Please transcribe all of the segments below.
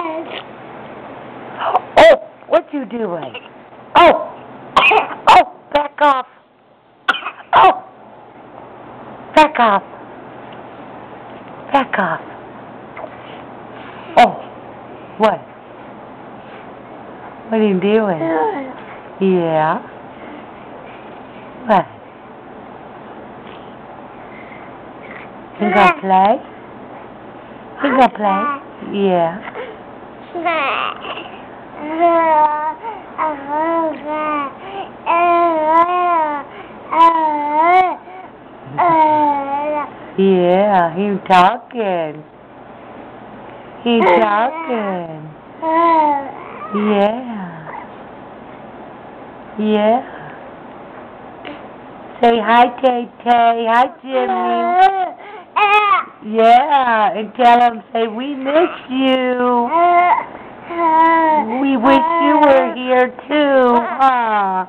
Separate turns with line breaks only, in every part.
Oh, you doing? Oh! Oh! Back off! Oh! Back off! Back off! Oh! What? What are you doing? Yeah? What? You gonna play? You gonna play? Yeah. Yeah, he's talking. He's talking. Yeah. Yeah. Say hi, Tay Tay. Hi, Jimmy. Yeah, and tell him, say, we miss you. We wish you were here too, huh?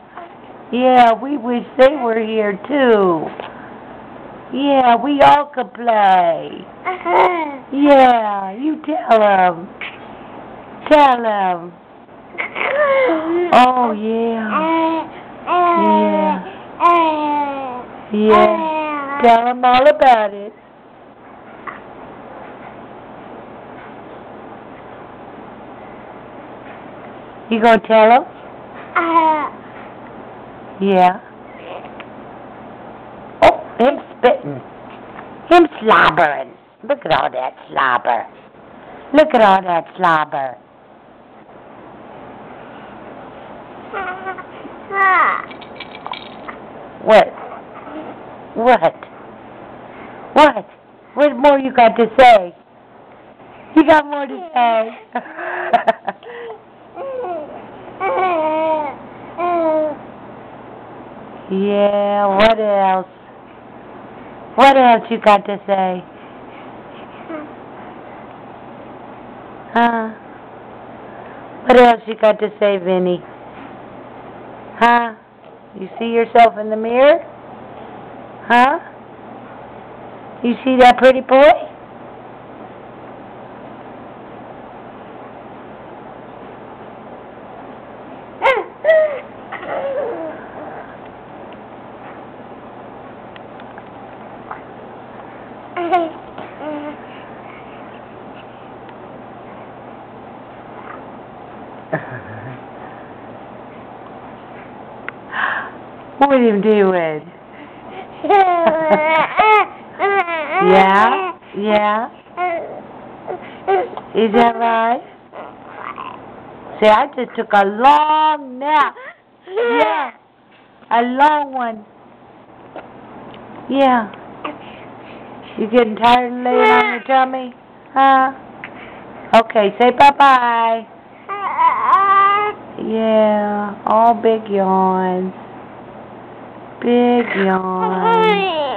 Yeah, we wish they were here too. Yeah, we all could play. Uh-huh. Yeah, you tell them. Tell them. Oh, yeah. Uh, uh, yeah. Uh, yeah. Tell them all about it. You gonna tell him? Uh. Yeah. Oh, him spitting. Him slobbering. Look at all that slobber. Look at all that slobber. What? What? What? What more you got to say? You got more to say? yeah, what else? What else you got to say? Huh? What else you got to say, Vinney? Huh? You see yourself in the mirror? Huh? You see that pretty boy? What are you doing? Yeah? Yeah? Is that right? See, I just took a long nap. Yeah. A long one. Yeah. You getting tired of laying on your tummy? Huh? Okay, say bye-bye. Yeah, all big yawns. Big yawn.